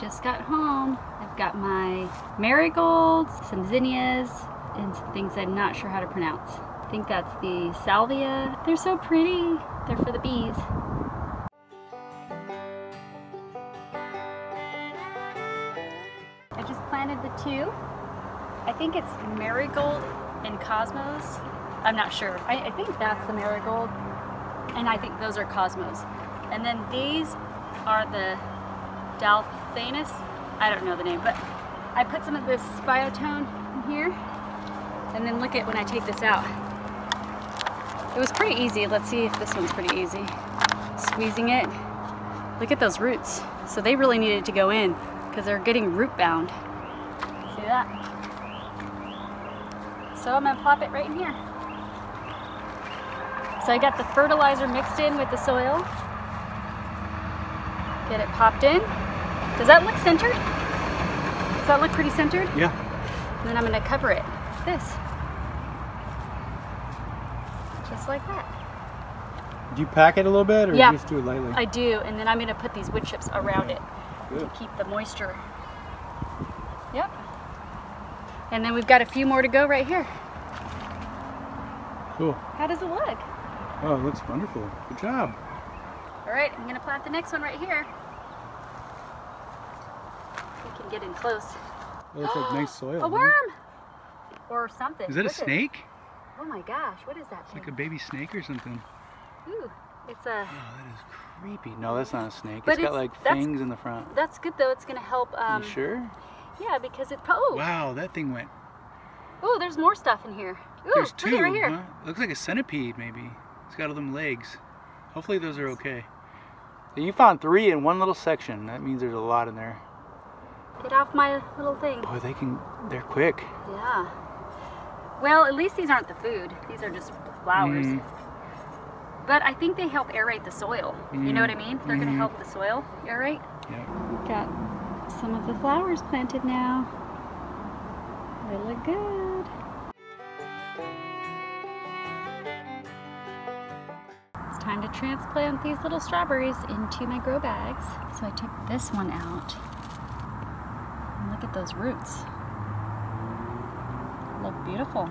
just got home. I've got my marigolds, some zinnias, and some things I'm not sure how to pronounce. I think that's the salvia. They're so pretty. They're for the bees. I just planted the two. I think it's marigold and cosmos. I'm not sure. I, I think that's the marigold. And I think those are cosmos. And then these are the Dalphanus. I don't know the name, but I put some of this biotone in here. And then look at when I take this out. It was pretty easy. Let's see if this one's pretty easy. Squeezing it. Look at those roots. So they really needed to go in because they're getting root bound. See that? So I'm gonna plop it right in here. So I got the fertilizer mixed in with the soil. Get it popped in. Does that look centered? Does that look pretty centered? Yeah. And then I'm gonna cover it with this. Just like that. Do you pack it a little bit or Yeah. just do it lightly? I do, and then I'm gonna put these wood chips around it Good. to keep the moisture. Yep. And then we've got a few more to go right here. Cool. How does it look? Oh, it looks wonderful. Good job. All right, I'm gonna plant the next one right here. Can get in close. It looks like nice soil. A it? worm! Or something. Is that a Look snake? Oh my gosh, what is that It's thing? like a baby snake or something. Ooh, it's a. Oh, that is creepy. No, that's not a snake. But it's got like fangs in the front. That's good though. It's gonna help. Um, you sure? Yeah, because it. Oh, Wow, that thing went. oh, there's more stuff in here. Ooh, There's two. right here. Huh? Looks like a centipede, maybe. It's got all them legs. Hopefully those are okay. You found three in one little section. That means there's a lot in there. Get off my little thing. Boy, they can. They're quick. Yeah. Well, at least these aren't the food. These are just flowers. Mm. But I think they help aerate the soil. You know what I mean? They're going to Mhm. help the soil aerate. Yeah. Got some of the flowers planted now. They look good. It's time to transplant these little strawberries into my grow bags. So I took this one out. Those roots. Look beautiful.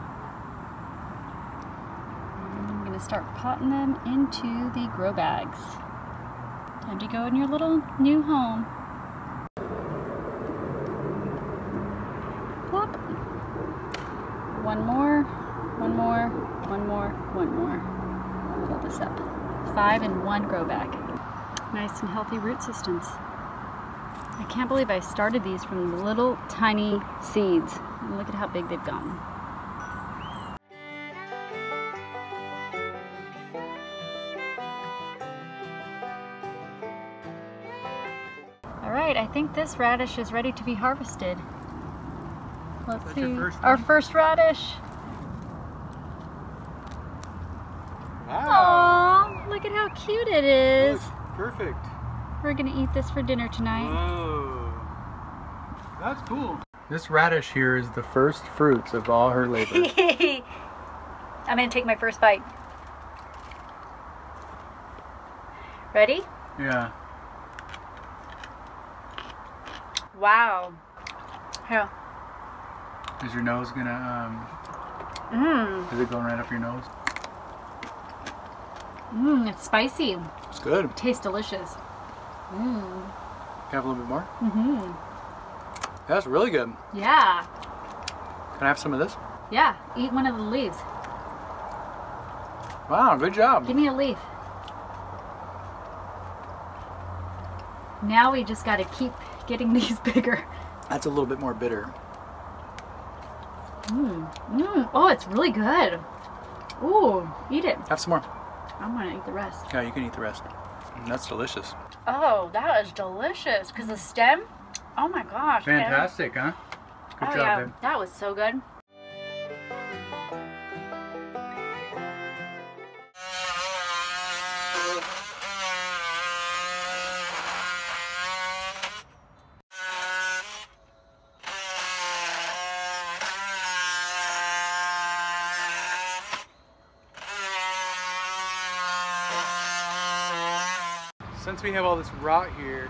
I'm gonna start potting them into the grow bags. Time to go in your little new home. One more, one more, one more, one more. Fill this up. Five in one grow bag. Nice and healthy root systems. I can't believe I started these from little tiny seeds. And look at how big they've gotten. All right, I think this radish is ready to be harvested. Let's That's see. first Our first radish. Wow. Aww, look at how cute it is. perfect. We're gonna eat this for dinner tonight. Whoa. That's cool. This radish here is the first fruits of all her labor. I'm gonna take my first bite. Ready? yeah. Wow. Here. Is your nose gonna, um, Mmm. is it going right up your nose? Mmm, it's spicy. It's good. Tastes delicious. Mmm. Have a little bit more? Mm-hmm. That's really good. Yeah. Can I have some of this? Yeah. Eat one of the leaves. Wow, good job. Give me a leaf. Now we just gotta keep getting these bigger. That's a little bit more bitter. Mmm. Mmm. Oh, it's really good. Ooh, eat it. Have some more. I'm gonna eat the rest. Yeah, you can eat the rest. Mm, That's delicious. Oh, that is delicious. Because the stem, oh my gosh. man. Fantastic, huh? Good oh, job, yeah. babe. That was so good. Since we have all this rot here,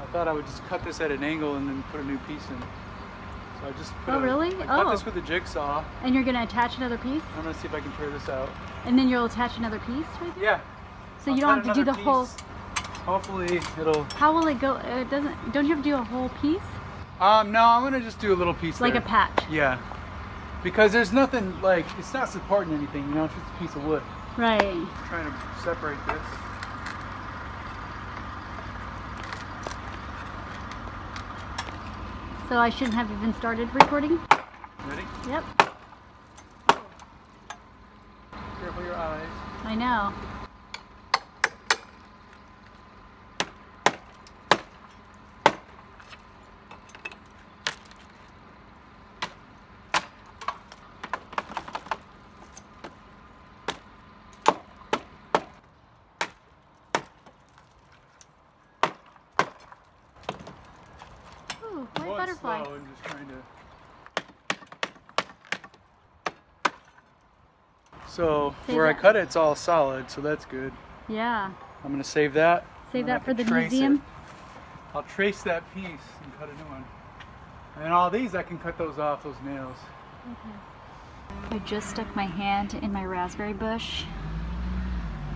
I thought I would just cut this at an angle and then put a new piece in. So I just put Oh, a- really? I cut Oh. this with a jigsaw. And you're gonna attach another piece? I'm gonna see if I can tear this out. And then you'll attach another piece right? Yeah. So I'll you don't have to do the another whole. Hopefully it'll. how will it go? It doesn't, don't you have to do a whole piece? Um, no, I'm gonna just do a little piece. Like there. a patch? Yeah. Because there's nothing like it's not supporting anything. You know, it's just a piece of wood. Right. I'm trying to separate this. So I shouldn't have even started recording? Ready? Yep, Careful your eyes. I know. Butterfly. slow and just trying to. So Save where I cut it, it's all solid, so that's good. Yeah. I'm gonna save that. Save and then I that for the museum. it. I'll trace that piece and cut a new one. And all these, I can cut those off, those nails. I just stuck my hand in my raspberry bush.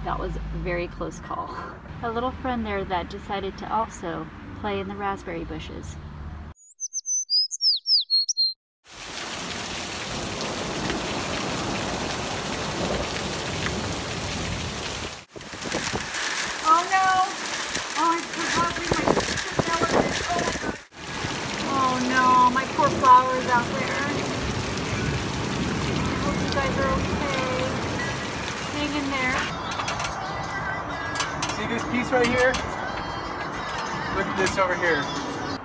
That was a very close call. A little friend there that decided to also play in the raspberry bushes. Oh no! Oh, I forgot to bring my skeleton. Oh my god. Oh no, my poor flowers out there. I hope you guys are okay. Hang in there. See this piece right here? Look at this over here.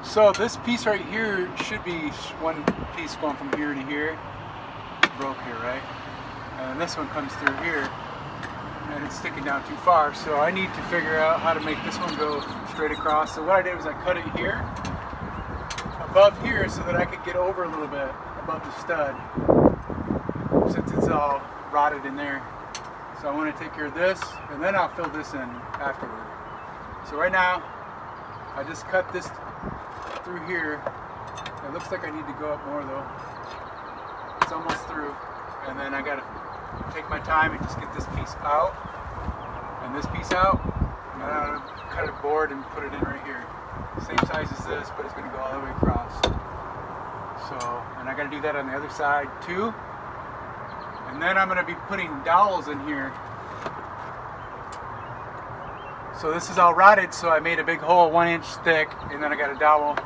So this piece right here should be one piece going from here to here. Broke here, right? And this one comes through here. And it's sticking down too far. So I need to figure out how to make this one go straight across. So what I did was I cut it here, above here, so that I could get over a little bit above the stud. Since it's all rotted in there. So I want to take care of this, and then I'll fill this in afterward. So right now, I just cut this through here. It looks like I need to go up more though. It's almost through. And then I gotta take my time and just get this piece out, and this piece out, and then I'm gonna cut a board and put it in right here. Same size as this, but it's gonna go all the way across. So, and I gotta do that on the other side too. And then I'm to be putting dowels in here. So this is all rotted, so I made a big hole one inch thick, and then I got a dowel,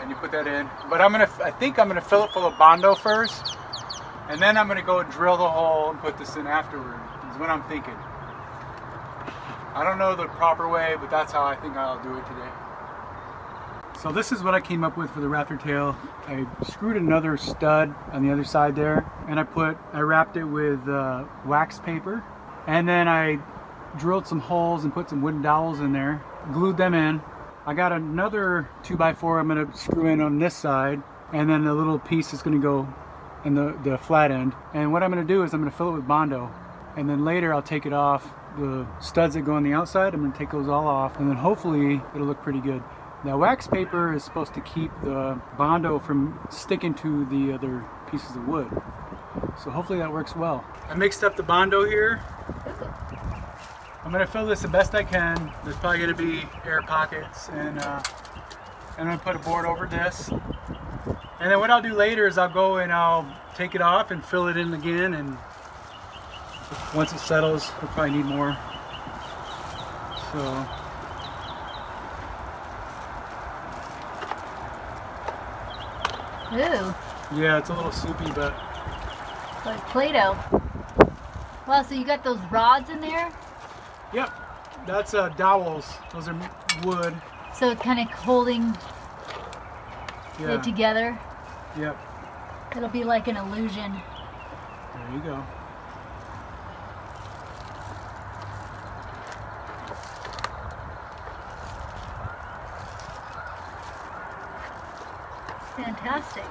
and you put that in. But I'm to, I think I'm to fill it full of Bondo first, and then I'm to go drill the hole and put this in afterward, is what I'm thinking. I don't know the proper way, but that's how I think I'll do it today. So this is what I came up with for the rafter tail. I screwed another stud on the other side there and I put, I wrapped it with uh, wax paper and then I drilled some holes and put some wooden dowels in there, glued them in. I got another 2x4 I'm going to screw in on this side and then the little piece is going to go in the, the flat end. And what I'm going to do is I'm going to fill it with Bondo and then later I'll take it off. The studs that go on the outside, I'm going to take those all off and then hopefully it'll look pretty good. Now wax paper is supposed to keep the Bondo from sticking to the other pieces of wood. So hopefully that works well. I mixed up the Bondo here. I'm going to fill this the best I can. There's probably going to be air pockets and uh, I'm to put a board over this. And then what I'll do later is I'll go and I'll take it off and fill it in again and once it settles we'll probably need more. So Ooh, yeah, it's a little soupy, but like Play-Doh. Wow, so you got those rods in there? Yep, that's uh, dowels. Those are wood. So it's kind of holding Yeah. it together. Yep. It'll be like an illusion. There you go. Fantastic.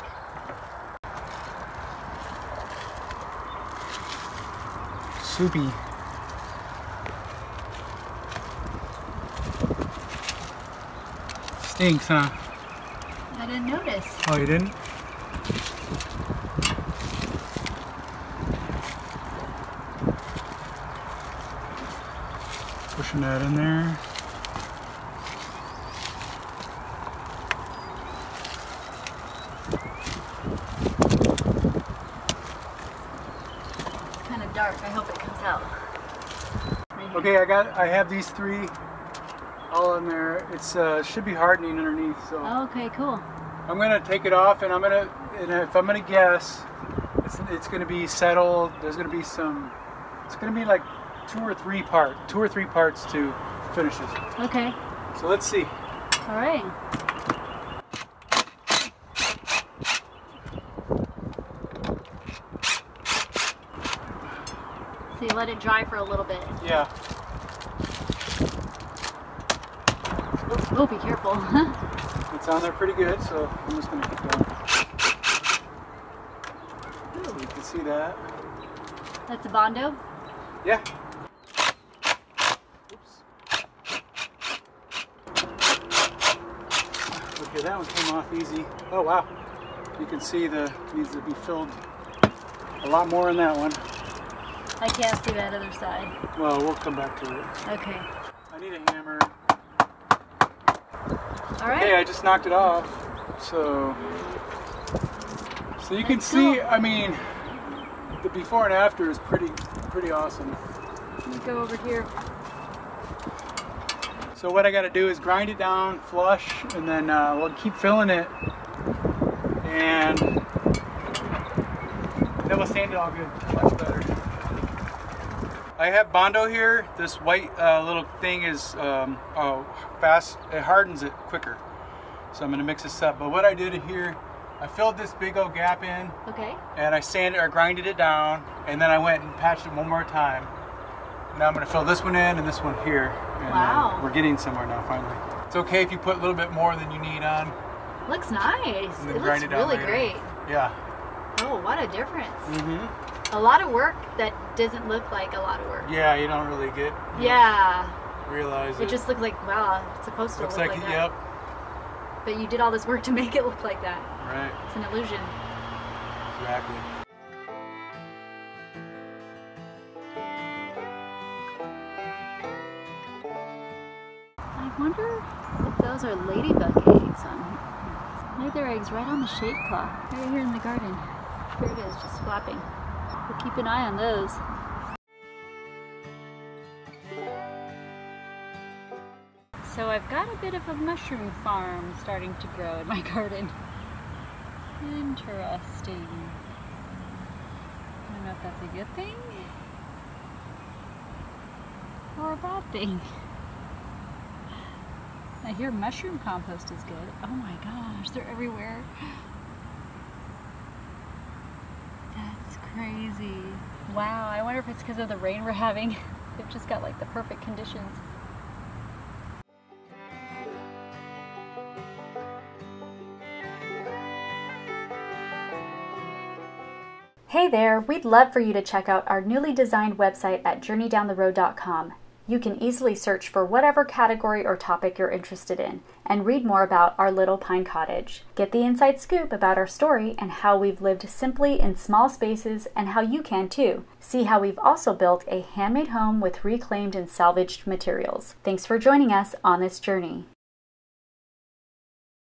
Soupy. Inks, huh? I didn't notice. Oh, you didn't? Pushing that in there. It's kind of dark. I hope it comes out. Right. Okay, I got, I have these three all in there. It's uh, should be hardening underneath, so Okay, cool. I'm gonna take it off, and I'm gonna, and if I'm gonna guess, it's, it's gonna be settled. There's gonna be some, it's gonna be like two or three part, two or three parts to finish this. Okay. So let's see. All right. So you let it dry for a little bit. Yeah. Oh, be careful. It's on there pretty good, so I'm just gonna keep going. So you can see that. That's a Bondo. Yeah. Oops. Okay, that one came off easy. Oh wow. You can see the needs to be filled a lot more in that one. I can't see that other side. Well, we'll come back to it. Okay. I need a hammer. All right. Hey, I just knocked it off. So, so you can That's see. cool. I mean, the before and after is pretty, pretty awesome. Let me go over here. So what I got to do is grind it down, flush, and then uh, we'll keep filling it, and then we'll sand it all good, much better. I have Bondo here. This white uh, little thing is um, oh, fast. It hardens it quicker. So I'm gonna mix this up. But what I did here, I filled this big old gap in, Okay. and I sanded or grinded it down, and then I went and patched it one more time. Now I'm gonna fill this one in and this one here. And, uh, Wow. we're getting somewhere now finally. It's okay if you put a little bit more than you need on. Looks nice. It looks it really later. great. Yeah. Oh, what a difference. Mm-hmm. A lot of work that doesn't look like a lot of work. Yeah, you don't really get Yeah. realize it. It just looks like, wow, it's supposed to looks look like, Looks like, that. yep. But you did all this work to make it look like that. Right. It's an illusion. Exactly. I wonder if those are ladybug eggs on here. Maybe they're eggs right on the shade cloth, right here in the garden. Here it is, just flapping. We'll keep an eye on those. So I've got a bit of a mushroom farm starting to grow in my garden. Interesting. I don't know if that's a good thing or a bad thing. I hear mushroom compost is good. Oh my gosh, they're everywhere. That's crazy. Wow, I wonder if it's because of the rain we're having. They've just got like the perfect conditions. Hey there, we'd love for you to check out our newly designed website at journeydowntheroad.com. You can easily search for whatever category or topic you're interested in and read more about our little pine cottage. Get the inside scoop about our story and how we've lived simply in small spaces and how you can too. See how we've also built a handmade home with reclaimed and salvaged materials. Thanks for joining us on this journey.